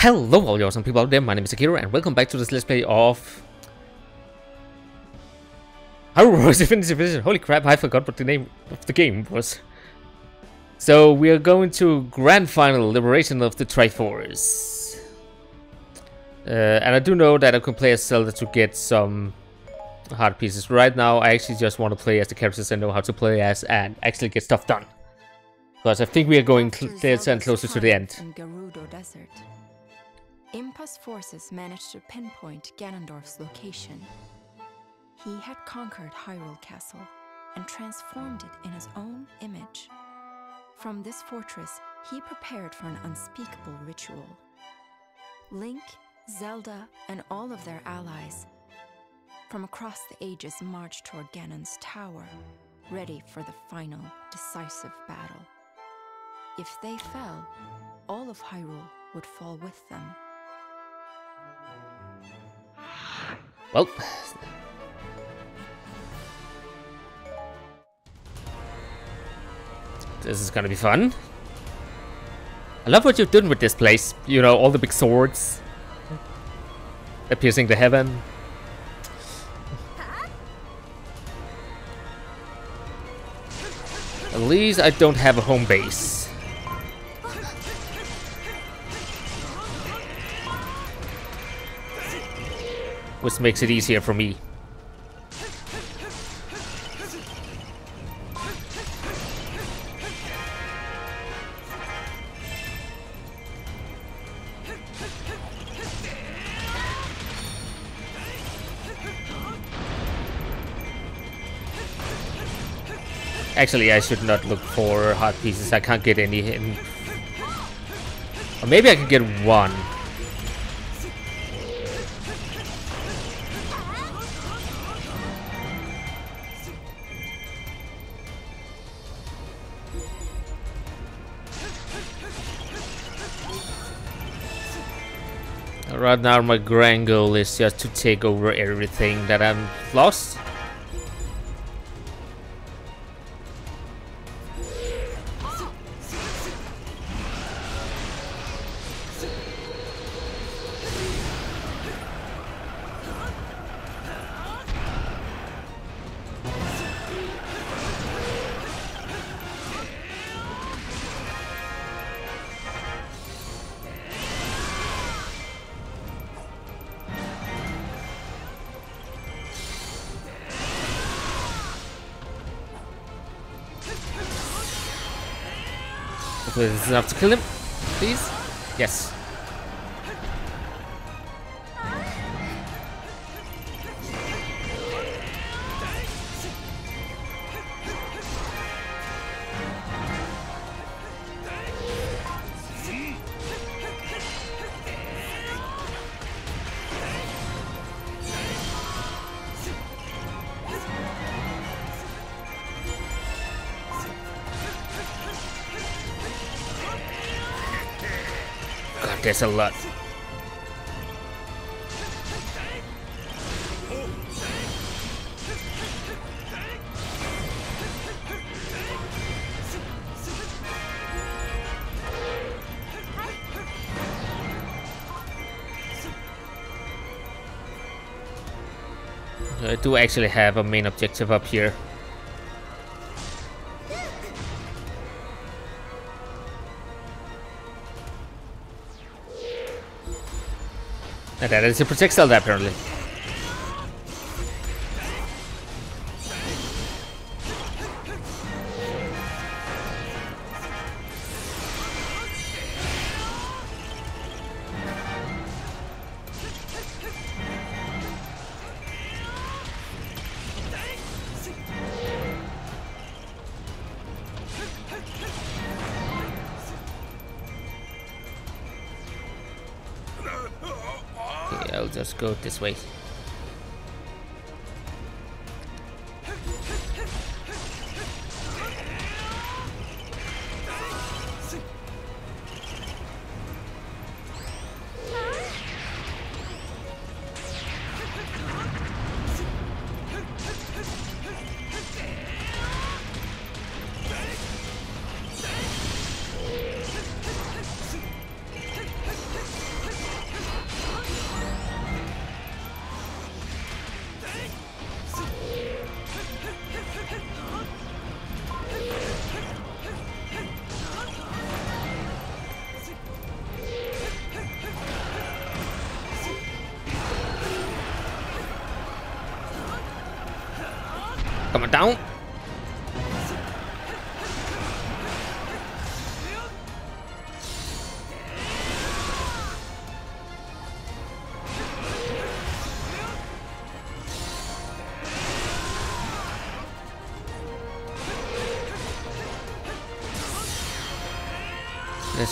Hello all you awesome people out there, my name is Takeru and welcome back to this Let's Play of... Hyrule Definitive Edition. Holy crap, I forgot what the name of the game was. So we are going to Grand Final Liberation of the Triforce. Uh, and I do know that I can play as Zelda to get some heart pieces. Right now I actually just want to play as the characters I know how to play as and actually get stuff done. Because I think we are going closer and closer to the end. Impa's forces managed to pinpoint Ganondorf's location. He had conquered Hyrule Castle and transformed it in his own image. From this fortress, he prepared for an unspeakable ritual. Link, Zelda, and all of their allies from across the ages marched toward Ganon's tower, ready for the final, decisive battle. If they fell, all of Hyrule would fall with them. Well, this is gonna be fun. I love what you've done with this place. You know, all the big swords. Piercing the heaven. At least I don't have a home base. Which makes it easier for me. Actually, I should not look for heart pieces. I can't get any. Or maybe I can get one. Right now my grand goal is just to take over everything that I'm lost. Hopefully this is enough to kill him. Please? Yes. Lot. I do actually have a main objective up here. That is a protect Zelda apparently. Okay, I'll just go this way.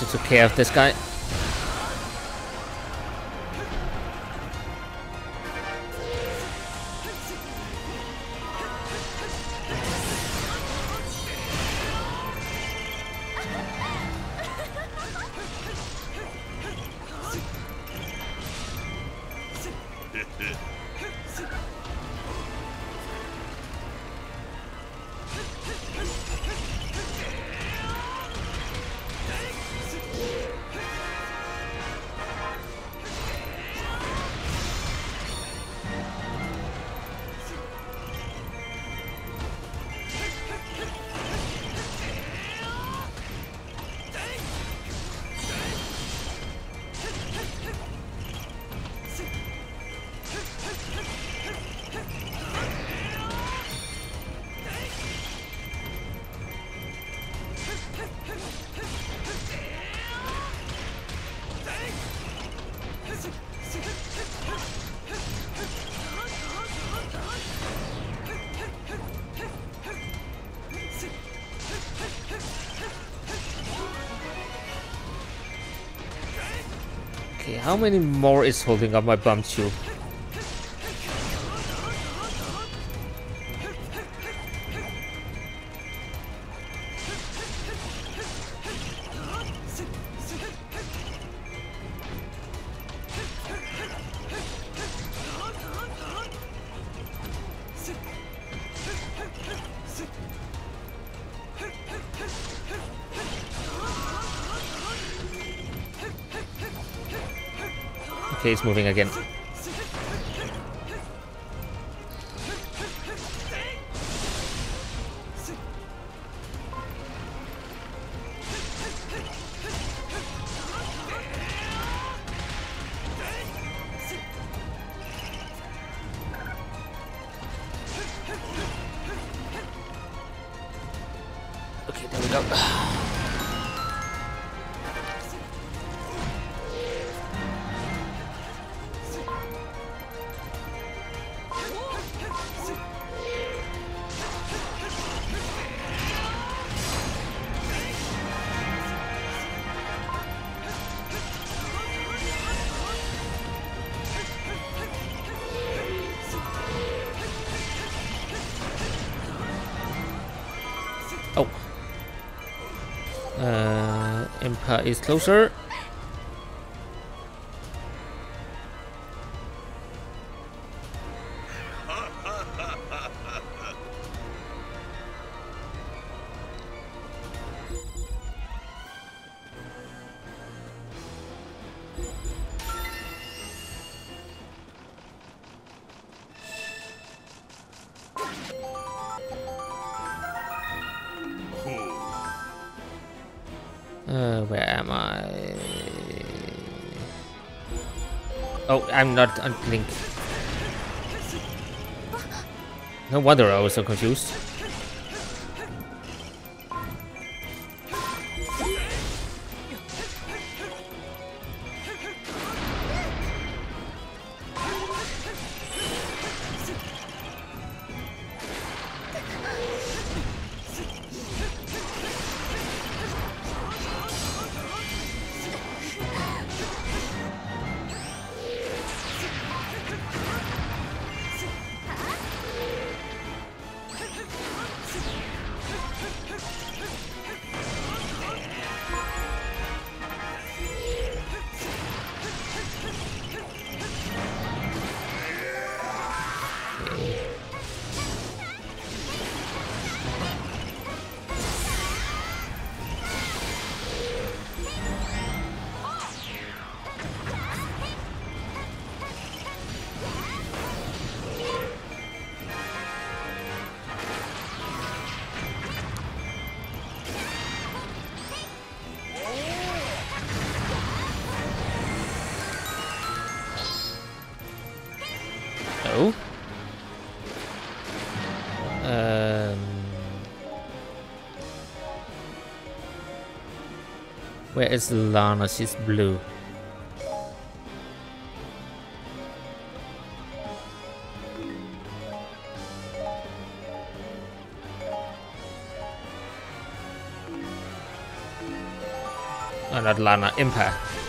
Just take care of this guy. How many more is holding up my bum shield? It's moving again. Is closer. Oh, I'm not on Link. No wonder I was so confused. Where is Lana? She's blue. Oh, not Lana, Impa.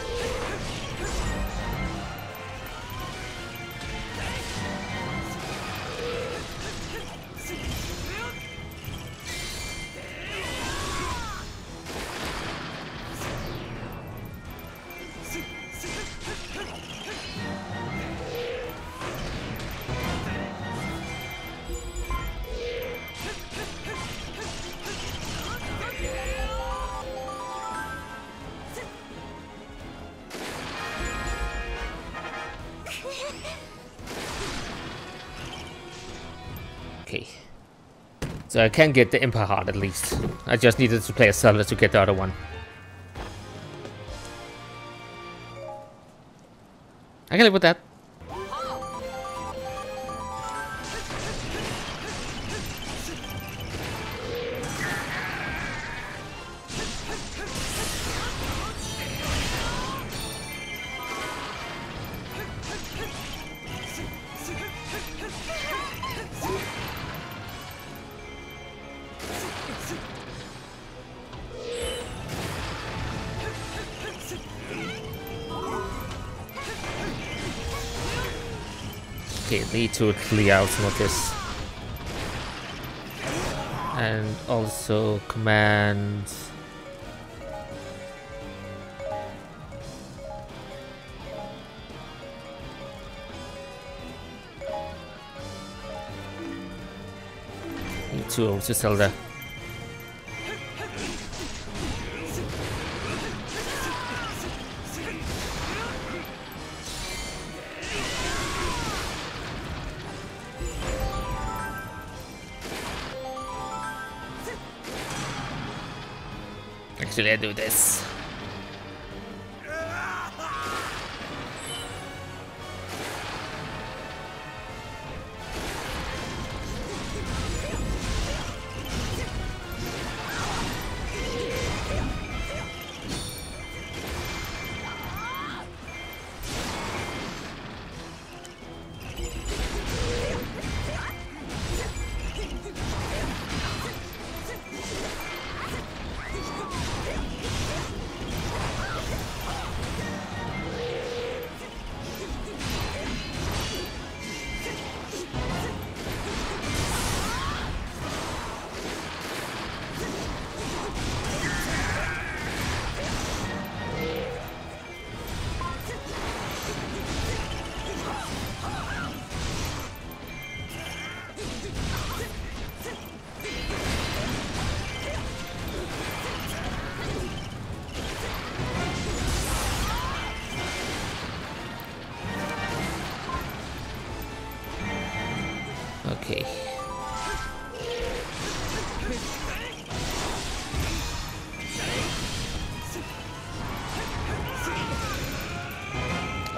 So I can get the Impa Heart at least. I just needed to play a Zelda to get the other one. I can live with that. Need to clear out some of this. And also command... Need to to Zelda. Actually, I do this.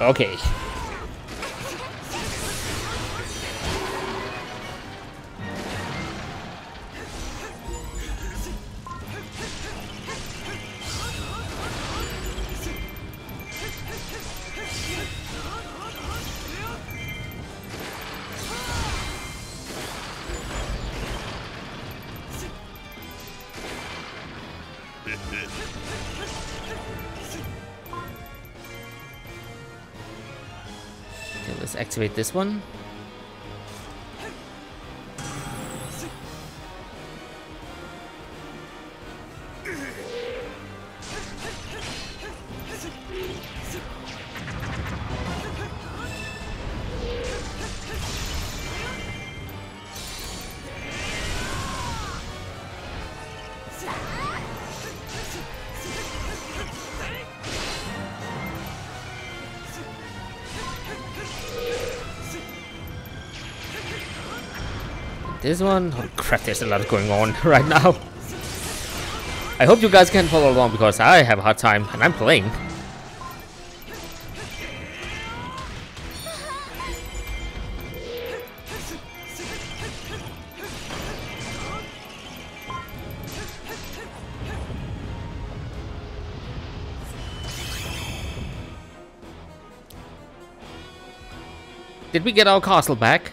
Okay. let's activate this one. this one. Oh crap, there's a lot going on right now. I hope you guys can follow along because I have a hard time and I'm playing. Did we get our castle back?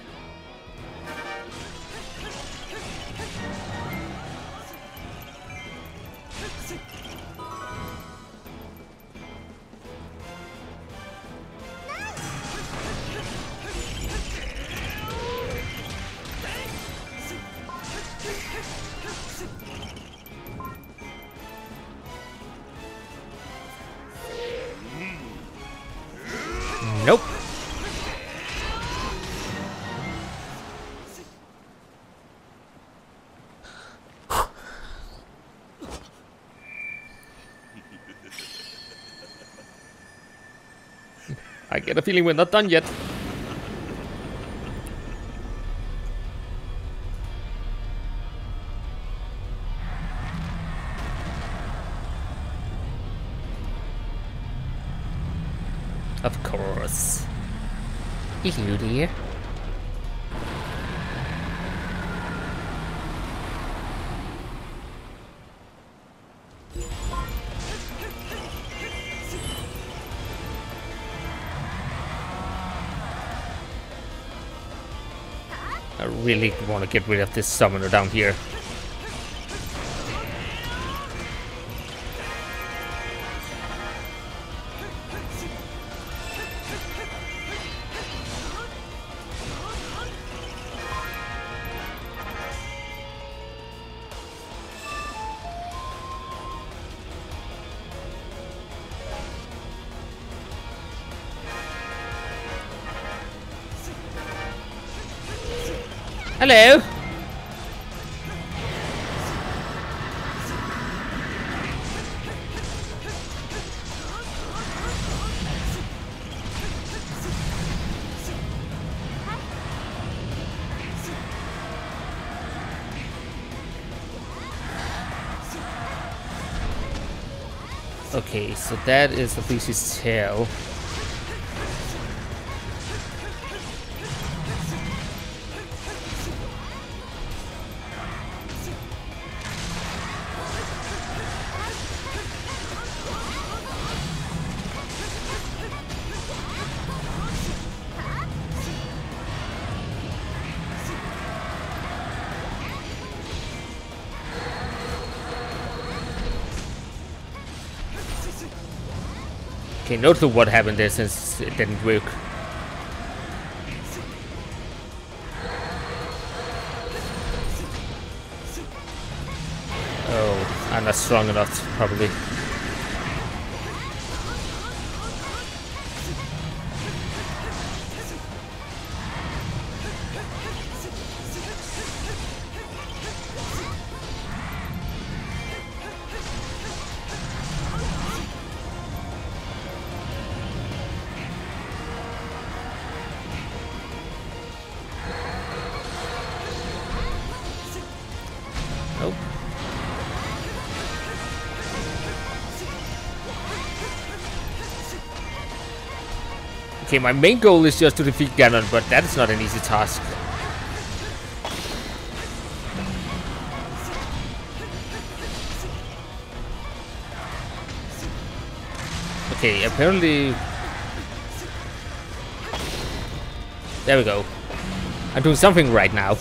I get a feeling we're not done yet. Of course. Hello dear. Really want to get rid of this summoner down here. Hello. Okay, so that is the beast's tail. Okay, no clue what happened there since it didn't work. Oh, I'm not strong enough, probably. Nope. Okay, my main goal is just to defeat Ganon, but that is not an easy task. Okay, apparently... There we go. I'm doing something right now.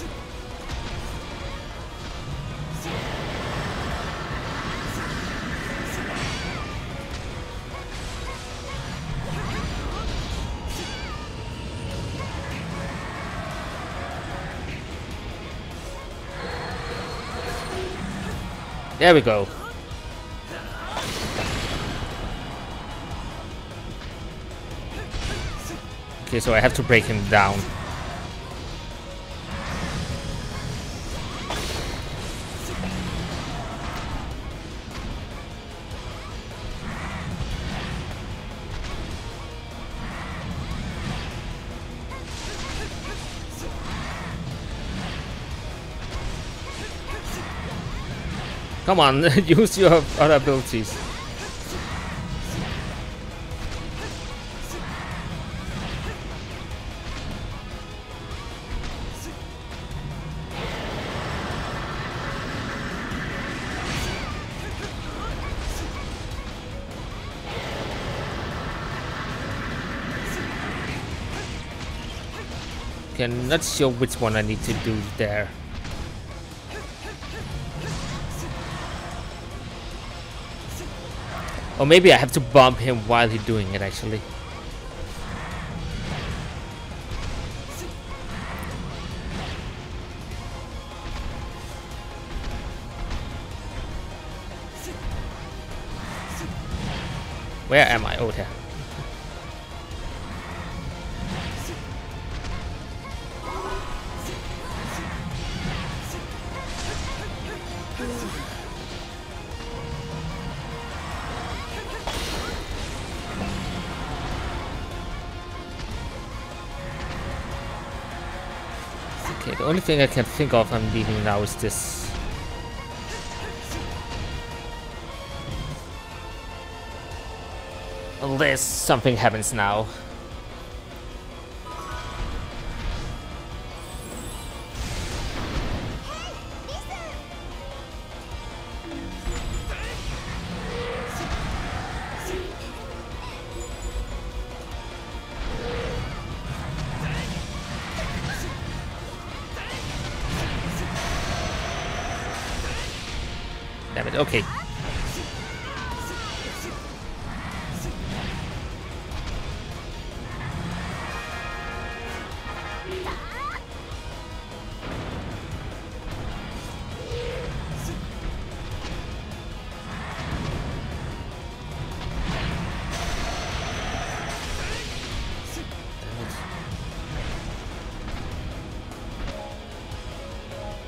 There we go. Okay, so I have to break him down. Come on, use your other abilities. Okay, I'm not sure which one I need to do there. Or maybe I have to bomb him while he's doing it actually. Where am I? Oh, there. Only thing I can think of I'm beating now is this. Unless something happens now. Okay.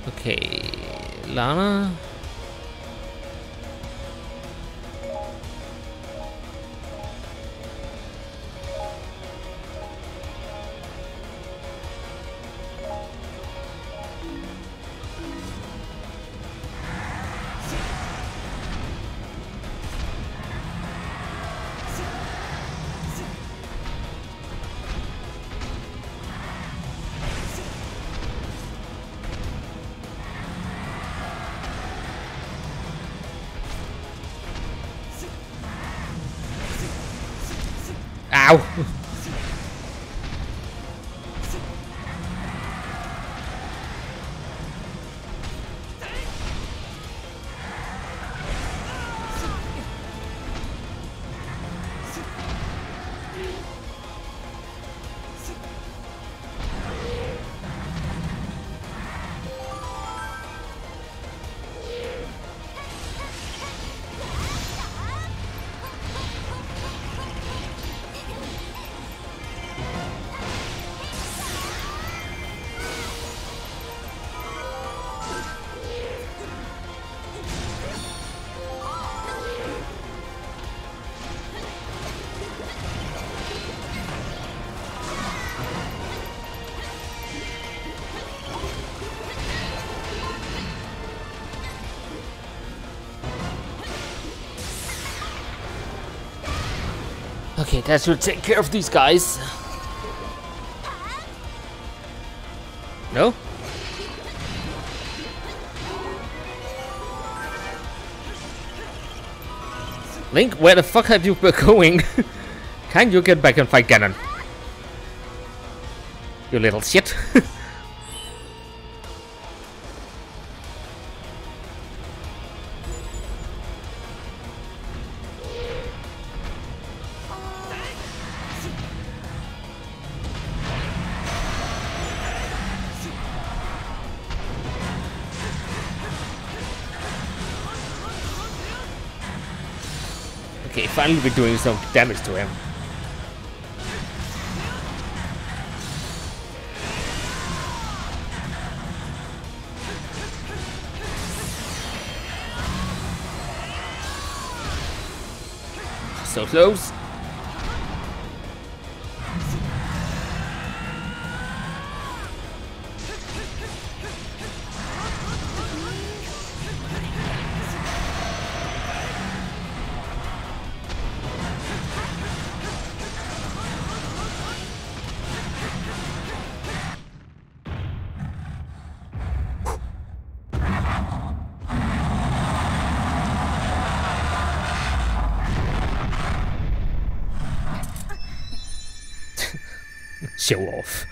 Okay, Lana. Tchau! Okay, that should take care of these guys. No? Link, where the fuck have you been going? Can you get back and fight Ganon? You little shit. finally we're doing some damage to him. So close. show off.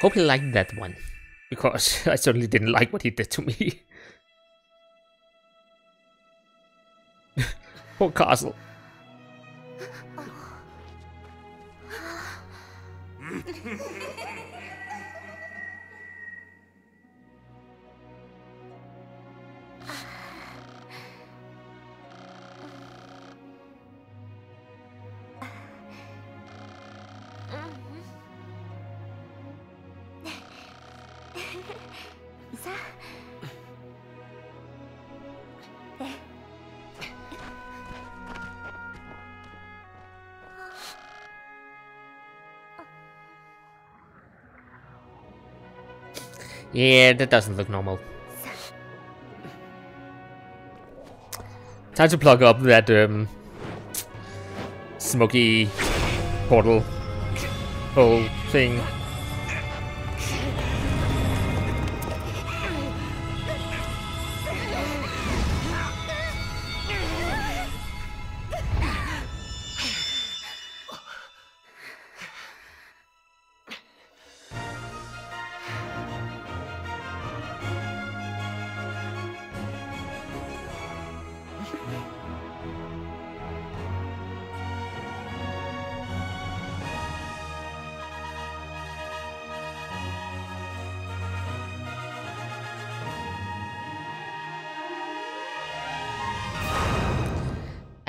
Hope he liked that one, because I certainly didn't like what he did to me. Castle. Yeah, that doesn't look normal. Time to plug up that um, smoky portal hole thing.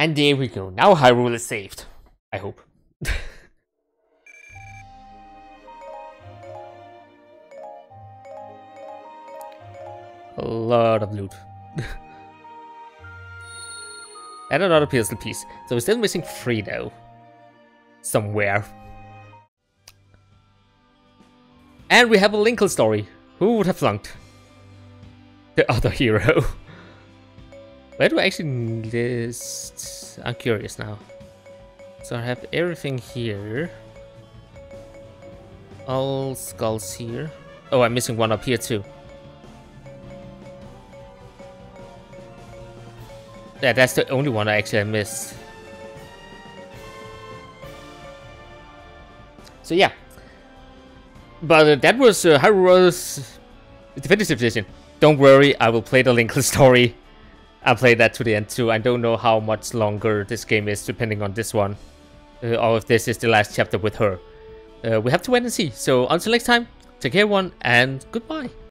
And there we go. Now Hyrule is saved. I hope. A lot of loot. and another pistol piece. So we're still missing three though. Somewhere. And we have a Linkle story. Who would have flunked? The other hero. Where do I actually list? I'm curious now. So I have everything here. All skulls here. Oh, I'm missing one up here too. Yeah, that's the only one I actually missed. So yeah. But uh, that was uh, Hyrule's Definitive Edition. Don't worry, I will play the Linkle story I'll play that to the end too. I don't know how much longer this game is, depending on this one. Uh, or if this is the last chapter with her. Uh, we have to wait and see. So until next time, take care everyone, and goodbye.